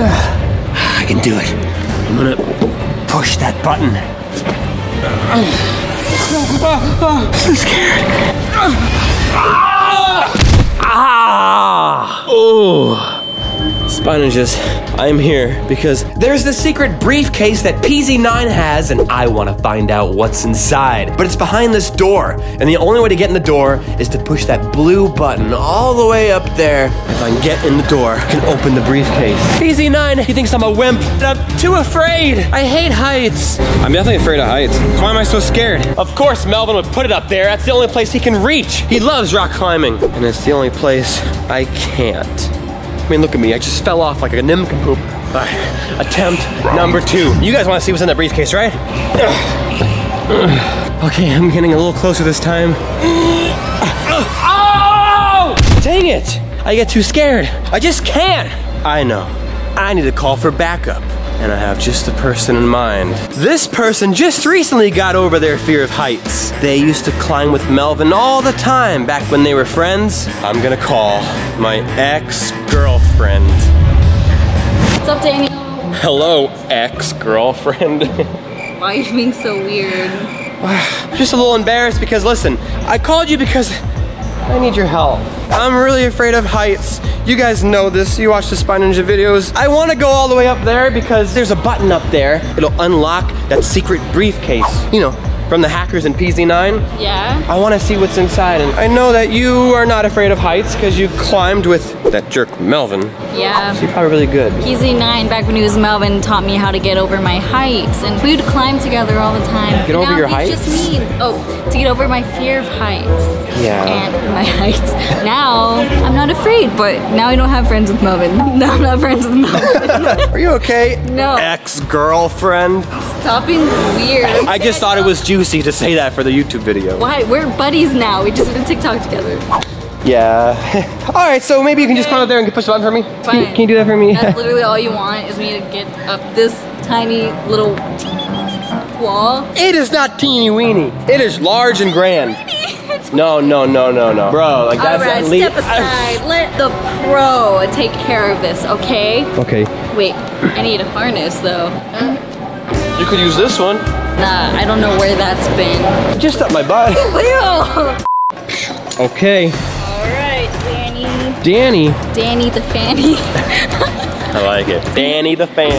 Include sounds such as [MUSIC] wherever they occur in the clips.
I can do it. I'm gonna push that button. So scared. Ah! Oh! Spy Ninjas, I'm here because there's the secret briefcase that PZ9 has, and I want to find out what's inside. But it's behind this door, and the only way to get in the door is to push that blue button all the way up there. If I can get in the door, I can open the briefcase. PZ9, he thinks I'm a wimp. I'm too afraid. I hate heights. I'm definitely afraid of heights. Why am I so scared? Of course, Melvin would put it up there. That's the only place he can reach. He loves rock climbing, and it's the only place I can't. I mean, look at me. I just fell off like a nincompoop. All right, attempt number two. You guys want to see what's in that briefcase, right? [SIGHS] Okay, I'm getting a little closer this time. [GASPS] Oh! Dang it! I get too scared. I just can't. I know. I need to call for backup. And I have just the person in mind. This person just recently got over their fear of heights. They used to climb with Melvin all the time back when they were friends. I'm gonna call my ex-girlfriend. What's up, Daniel? Hello, ex-girlfriend. [LAUGHS] Why are you being so weird? [SIGHS] just a little embarrassed because listen, I called you because I need your help. I'm really afraid of heights. You guys know this. You watch the Spy Ninja videos. I want to go all the way up there because there's a button up there. It'll unlock that secret briefcase. You know, from the hackers in PZ9. Yeah? I want to see what's inside, and I know that you are not afraid of heights because you climbed with that jerk Melvin. Yeah. You're probably really good. PZ9, back when he was Melvin, taught me how to get over my heights. And we would climb together all the time. Get over now your heights? just me. Oh, to get over my fear of heights. Yeah. And my [LAUGHS] heights. Now, I'm not afraid, but now I don't have friends with Melvin. [LAUGHS] Now I'm not friends with Melvin. [LAUGHS] Are you okay? No. Ex-girlfriend. Stop being weird. I just thought it was juicy to say that for the YouTube video. Why? We're buddies now. We just did a TikTok together. Yeah. [LAUGHS] all right, so maybe you can just come up there and push the button for me. Can, Fine. you- can you do that for me? That's [LAUGHS] literally all you want is me to get up this tiny little wall. It is not teeny weeny. It is large and grand. [LAUGHS] No, no, no, no, no. Bro, like that's Alright, at least. step aside. Let the pro take care of this, okay? Okay. Wait, I need a harness though. You could use this one. Nah, I don't know where that's been. Just up my butt. Ew! Okay. Alright, Danny. Danny. Danny the fanny. [LAUGHS] I like it. Danny the fan.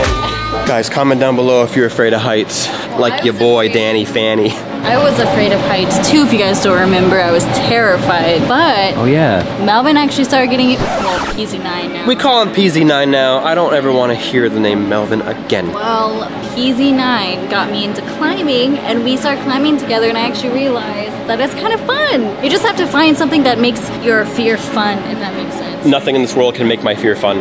Guys, comment down below if you're afraid of heights. Like your boy, Danny Fanny. I was afraid of heights too, if you guys don't remember. I was terrified. But Oh, yeah. Melvin actually started getting well, PZ9 now. We call him PZ9 now. I don't ever want to hear the name Melvin again. Well, PZ9 got me into climbing, and we started climbing together, and I actually realized that it's kind of fun. You just have to find something that makes your fear fun, if that makes sense. Nothing in this world can make my fear fun.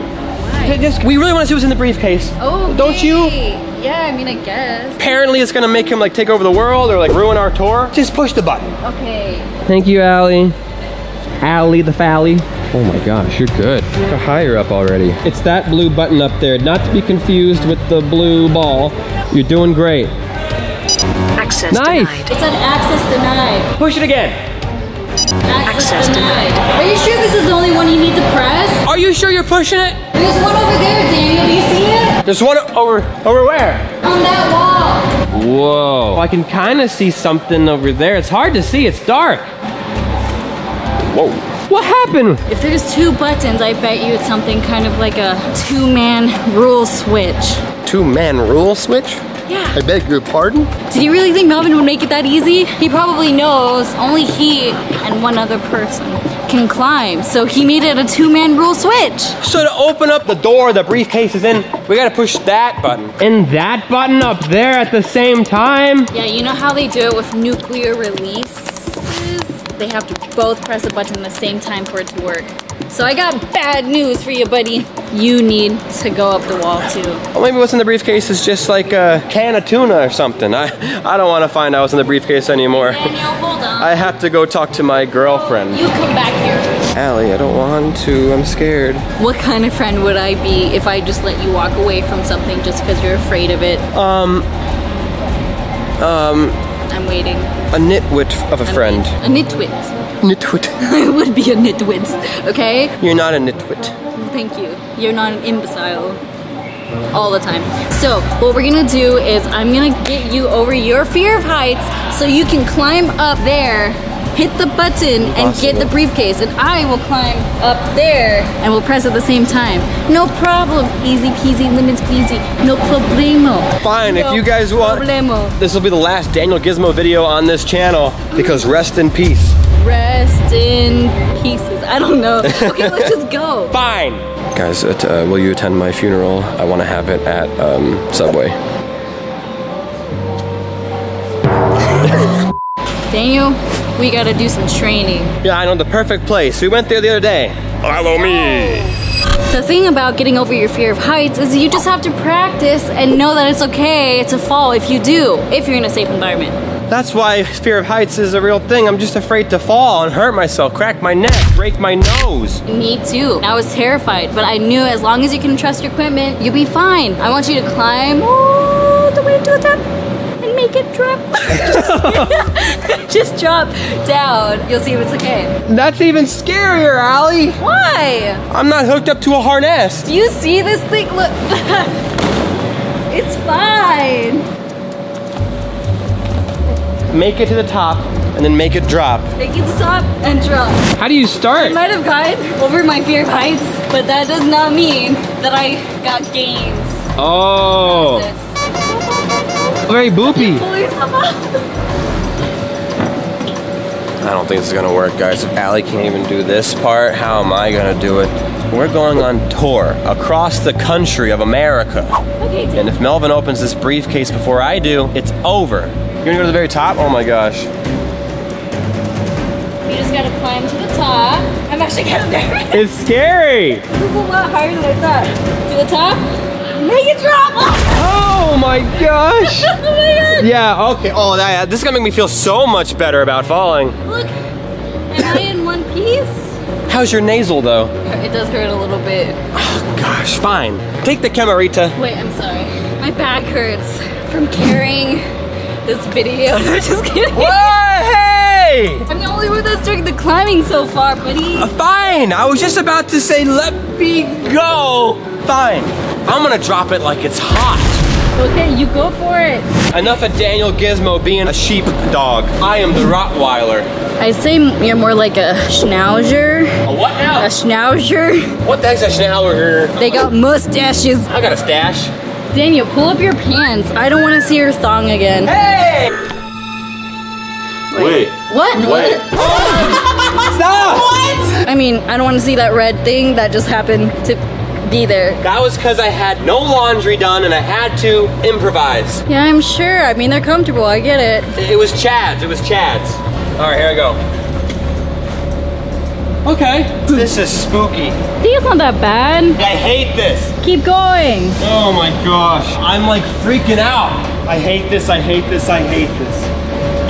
Why? Just, we really want to see what's in the briefcase. Oh, Don't you? Yeah, I mean, I guess. Apparently, it's gonna make him like take over the world or like ruin our tour. Just push the button. Okay. Thank you, Alie. Alie the Fally. Oh my gosh, you're good. Look you're higher up already. It's that blue button up there, not to be confused with the blue ball. You're doing great. Access Nice. denied. It said access denied. Push it again. Access, Access denied. Are you sure this is the only one you need to press? Are you sure you're pushing it? There's one over there, Daniel. Do you see it? There's one over over where? On that wall. Whoa. I can kind of see something over there. It's hard to see. It's dark. Whoa. What happened? If there's two buttons, I bet you it's something kind of like a two-man rule switch. Two-man rule switch? Yeah. I beg your pardon? Did you really think Melvin would make it that easy? He probably knows only he and one other person can climb, so he made it a two-man rule switch. So to open up the door the briefcase is in, we gotta push that button. And that button up there at the same time? Yeah, you know how they do it with nuclear releases? They have to both press a button at the same time for it to work. So I got bad news for you, buddy. You need to go up the wall too. Well, maybe what's in the briefcase is just like a can of tuna or something. I, I don't want to find out what's in the briefcase anymore. Daniel, hold on. I have to go talk to my girlfriend. You come back here. Alie, I don't want to. I'm scared. What kind of friend would I be if I just let you walk away from something just because you're afraid of it? Um, um, I'm waiting. a nitwit of a I'm friend. A nitwit. Nitwit. [LAUGHS] I would be a nitwit, okay? You're not a nitwit. Thank you. You're not an imbecile. all the time. So what we're gonna do is I'm gonna get you over your fear of heights so you can climb up there, hit the button and get the briefcase and I will climb up there and we'll press at the same time. No problem. Easy peasy, lemon squeezy. No problemo. Fine, if you guys want. Problemo. This will be the last Daniel Gizmo video on this channel because rest in peace. Rest in pieces. I don't know. [LAUGHS] Okay, let's just go. Fine. Guys, uh, uh, will you attend my funeral? I want to have it at um, Subway. Daniel, we gotta do some training. Yeah, I know the perfect place. We went there the other day. Follow me. The thing about getting over your fear of heights is you just have to practice and know that it's okay to fall if you do, if you're in a safe environment. That's why fear of heights is a real thing. I'm just afraid to fall and hurt myself, crack my neck, break my nose. Me too. I was terrified, but I knew as long as you can trust your equipment, you'll be fine. I want you to climb all the way to the top and make it drop. [LAUGHS] just drop down. You'll see if it's okay. That's even scarier, Alie. Why? I'm not hooked up to a harness. Do you see this thing? Look. [LAUGHS] it's fine. Make it to the top and then make it drop. Make it stop and drop. How do you start? I might have gotten over my fear of heights, but that does not mean that I got gains. Oh, very boopy. Pull. I don't think this is gonna work, guys. If Alie can't even do this part, how am I gonna do it? We're going on tour across the country of America. Okay, And if Melvin opens this briefcase before I do, it's over. You're gonna go to the very top? Oh my gosh. you just gotta climb to the top. I'm actually kind of [LAUGHS] nervous. It's scary. This is a lot higher than I thought. To the top. Make it drop. [LAUGHS] Oh my gosh. [LAUGHS] oh my god. Yeah, okay. Oh, that, this is gonna make me feel so much better about falling. Look. Am I in one piece? How's your nasal though? It does hurt a little bit. Oh gosh, fine. Take the camarita. Wait, I'm sorry. My back hurts from carrying this video. [LAUGHS] I'm just kidding. Whoa, hey! I'm the only one that's doing the climbing so far, buddy. Uh, Fine. I was just about to say, let me go. Fine. I'm gonna drop it like it's hot. Okay, you go for it. Enough of Daniel Gizmo being a sheep dog. I am the Rottweiler. I say you're more like a schnauzer. A what now? A schnauzer. What the heck's a schnauzer? They got mustaches. I got a stash. Daniel, pull up your pants. I don't want to see your thong again. Hey! Wait. What? Wait. [LAUGHS] Stop! What? I mean, I don't want to see that red thing that just happened to be there. That was because I had no laundry done and I had to improvise. Yeah, I'm sure. I mean, they're comfortable. I get it. It was Chad's. It was Chad's. All right, here I go. Okay. This is spooky. I think it's not that bad. I hate this. Keep going. Oh my gosh. I'm like freaking out. I hate this. I hate this. I hate this.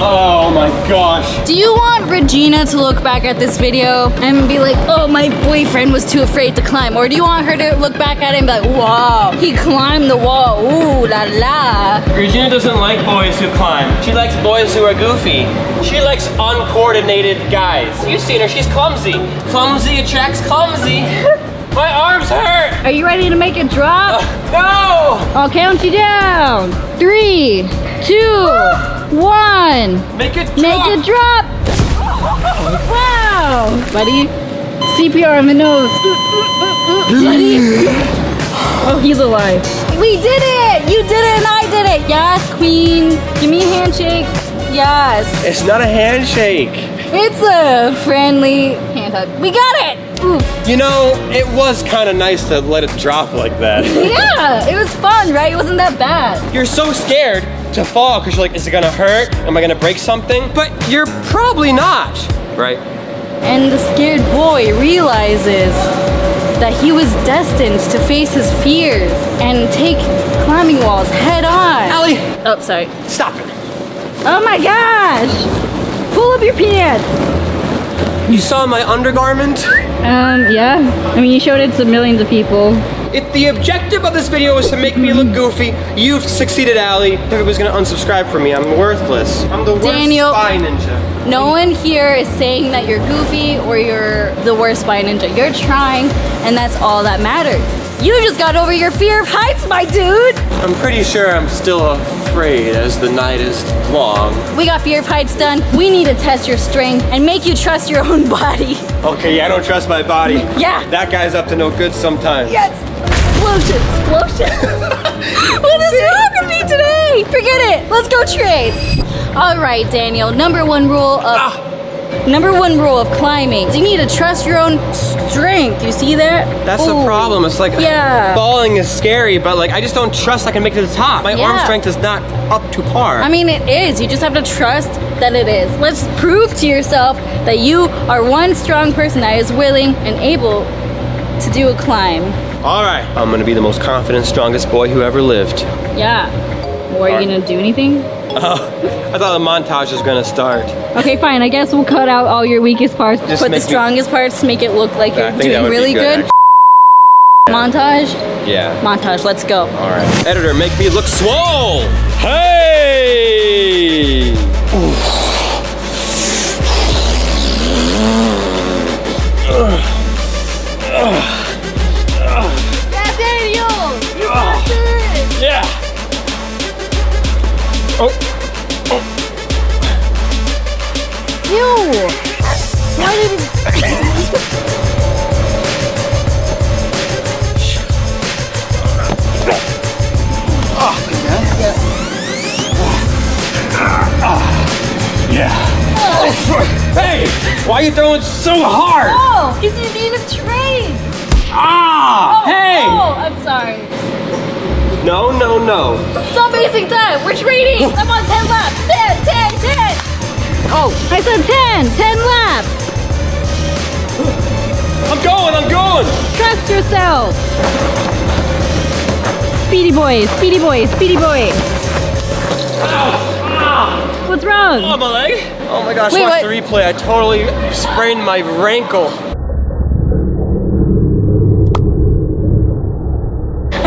Oh my gosh. Do you want Regina to look back at this video and be like, oh, my boyfriend was too afraid to climb? Or do you want her to look back at it and be like, wow, he climbed the wall. Ooh la la. Regina doesn't like boys who climb. She likes boys who are goofy. She likes uncoordinated guys. You've seen her. She's clumsy. Clumsy attracts clumsy. [LAUGHS] My arms hurt. Are you ready to make it drop? Uh, no! I'll count you down. Three, two, one. Make it drop. Make it drop. Wow. Buddy, CPR on the nose. Buddy. Oh, he's alive. We did it. You did it and I did it. Yes, queen. Give me a handshake. Yes. It's not a handshake. It's a friendly hand hug. We got it. Oof. You know, it was kind of nice to let it drop like that. Yeah, it was fun, right? It wasn't that bad. You're so scared to fall because you're like, is it gonna hurt? Am I gonna break something? But you're probably not, right? And the scared boy realizes that he was destined to face his fears and take climbing walls head on. Alie, Oh, sorry. stop it. Oh my gosh! Pull up your pants! You saw my undergarment? Um, yeah. I mean, you showed it to millions of people. If the objective of this video was to make me look goofy, you've succeeded, Alie. Everybody's gonna unsubscribe from me. I'm worthless. I'm the worst Daniel. spy ninja. No one here is saying that you're goofy or you're the worst spy ninja. You're trying, and that's all that matters. You just got over your fear of heights, my dude. I'm pretty sure I'm still afraid as the night is long. We got fear of heights done. We need to test your strength and make you trust your own [LAUGHS] body. Okay, yeah, I don't trust my body. Yeah. That guy's up to no good sometimes. Yes. Explosion. Explosion. [LAUGHS] what is wrong with me today? Forget it. Let's go trade. All right, Daniel. Number one rule of ah. number one rule of climbing: you need to trust your own strength. You see that? That's the problem. It's like Yeah. falling is scary, but like I just don't trust I can make it to the top. My arm strength is not up to par. I mean, it is. You just have to trust that it is. Let's prove to yourself that you are one strong person that is willing and able to do a climb. All right. I'm gonna be the most confident, strongest boy who ever lived. Yeah. Well, are you Alright. gonna do anything? Oh, [LAUGHS] I thought the montage was gonna start. Okay, fine. I guess we'll cut out all your weakest parts. Just Put the make me- strongest parts to make it look like I you're doing really good, good. Montage. Yeah. Montage. Let's go. All right. Editor, make me look swole. Hey! [SIGHS] [SIGHS] [SIGHS] Yeah, Oh, Ew. Why did it? hey! Why are you throwing so hard? Oh, because you need a train. Ah! Oh, hey! Oh, I'm sorry. No, no, no. Stop wasting time. We're trading. [LAUGHS] I'm on 10 laps. 10, 10, 10. Oh, I said 10. 10 laps. I'm going, I'm going! Trust yourself. Speedy boy, speedy boy, speedy boy. What's wrong? Oh, my leg. Oh my gosh, Wait, watch what? the replay. I totally sprained my rankle.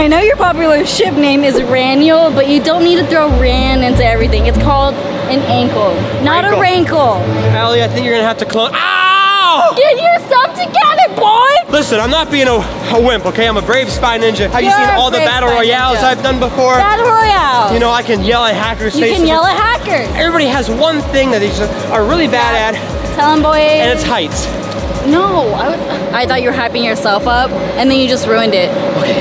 I know your popular ship name is Raniel, but you don't need to throw Ran into everything. It's called an ankle, not a Rankle. rankle. Alie, I think you're gonna have to close. Ow! Get your stuff together, boy! Listen, I'm not being a, a wimp, okay? I'm a brave spy ninja. Have you You're seen all the battle royales ninja. I've done before? Battle Royale. You know, I can yell at hackers' you can yell at hackers. Everybody has one thing that they just are really bad at, Tell them, boy. and it's heights. No, I was. I thought you were hyping yourself up, and then you just ruined it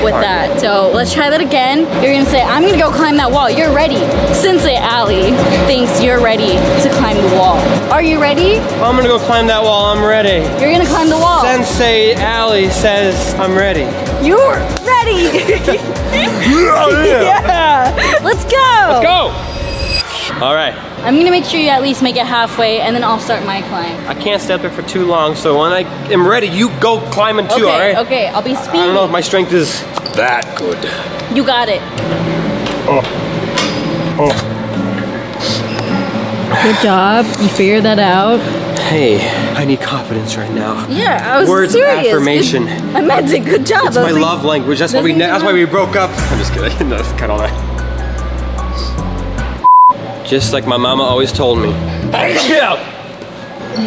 with alright. that. So let's try that again. You're gonna say, "I'm gonna go climb that wall." You're ready. Sensei Alie thinks you're ready to climb the wall. Are you ready? I'm gonna go climb that wall. I'm ready. You're gonna climb the wall. Sensei Alie says I'm ready. You're ready. [LAUGHS] [LAUGHS] yeah. yeah. Let's go. Let's go! All right. I'm gonna make sure you at least make it halfway, and then I'll start my climb. I can't step there for too long, so when I am ready, you go climbing too, all okay. right? Okay. I'll be speedy. I don't know if my strength is that good. You got it. Oh. Oh. Good job. You figured that out. Hey, I need confidence right now. Yeah, I was Words of affirmation. Good- I meant it. Good job. It's my things- love language. That's why we. That's why we broke up. I'm just kidding. [LAUGHS] no, cut all that. Just like my mama always told me.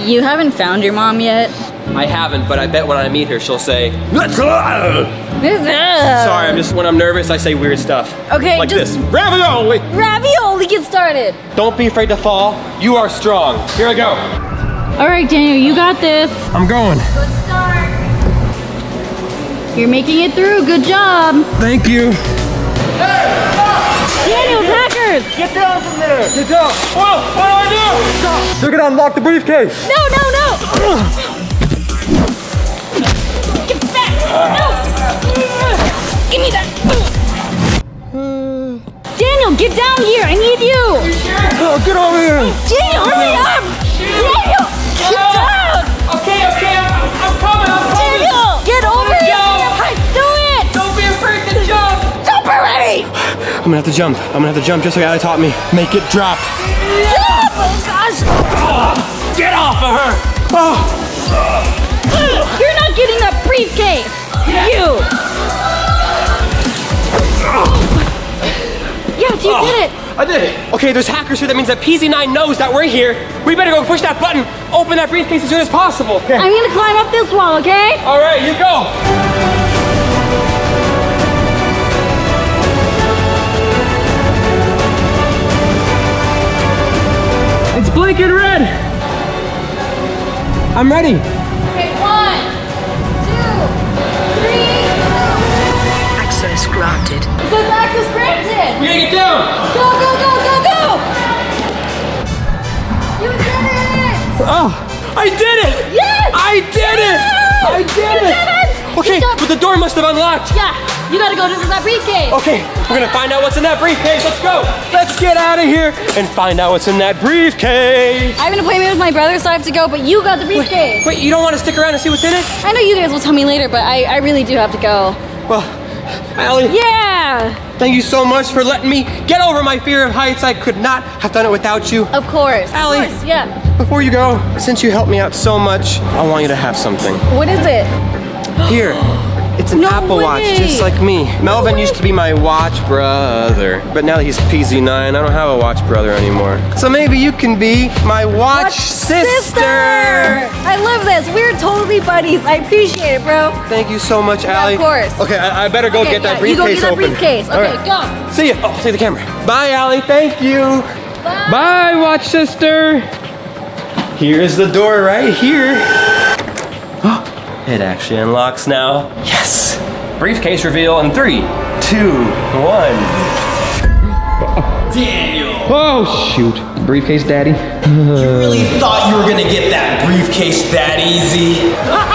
You haven't found your mom yet. I haven't, but I bet when I meet her, she'll say. Sorry, Sorry, I'm just when I'm nervous, I say weird stuff. Okay, like just- this. Ravioli. Ravioli, get started. Don't be afraid to fall. You are strong. Here I go. All right, Daniel, you got this. I'm going. Good start. You're making it through. Good job. Thank you. Daniel, hackers. Get down from there. Get down. Whoa, what do I do? Stop. They're gonna unlock the briefcase. No, no, no. Get back. No. Give me that. Uh, Daniel, get down here. I need you. Oh, get over here. Daniel, hurry up. Daniel, get ah. down. Okay, okay, I'm gonna have to jump. I'm gonna have to jump just like Alie taught me. Make it drop. Jump. Oh gosh. Oh, get off of her. Oh. [GASPS] You're not getting that briefcase. You. [SIGHS] Yes, you did it. Oh, I did it. Okay, there's hackers here. That means that PZ9 knows that we're here. We better go push that button, open that briefcase as soon as possible. Okay. I'm gonna climb up this wall, okay? All right, you go. Blinking red. I'm ready. Okay, one, two, three. Access granted. It says access granted. We gotta get down. Go, go, go, go, go. You did it. Oh, I did it! Yes. I did it! I did You it! did it. Okay, but the door must have unlocked. Yeah, you gotta go to that briefcase. Okay, we're gonna find out what's in that briefcase. Let's go. Let's get out of here and find out what's in that briefcase. I have an appointment with my brother, so I have to go, but you got the briefcase. Wait, you don't want to stick around and see what's in it? I know you guys will tell me later, but I, I really do have to go. Well, Alie, Yeah, thank you so much for letting me get over my fear of heights. I could not have done it without you. of course. of Alie. course, Yeah. Before you go, since you helped me out so much, I want you to have something. What is it? Here. It's an No Apple Watch, just like me. Melvin way. used to be my watch brother, but now that he's PZ9, I don't have a watch brother anymore. So maybe you can be my watch, sister. I love this. We're totally buddies. I appreciate it, bro. Thank you so much, Alie. of course. Okay, I, I better go Okay, get that yeah, you briefcase go get that briefcase. All Okay, right. go. See ya. Oh, see the camera. Bye, Alie. Thank you. Bye, watch sister. Here's the door right here. It actually unlocks now. Yes. Briefcase reveal in three, two, one. Daniel, Oh shoot. Briefcase daddy. you really thought you were gonna get that briefcase that easy? [LAUGHS]